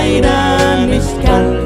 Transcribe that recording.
leider nicht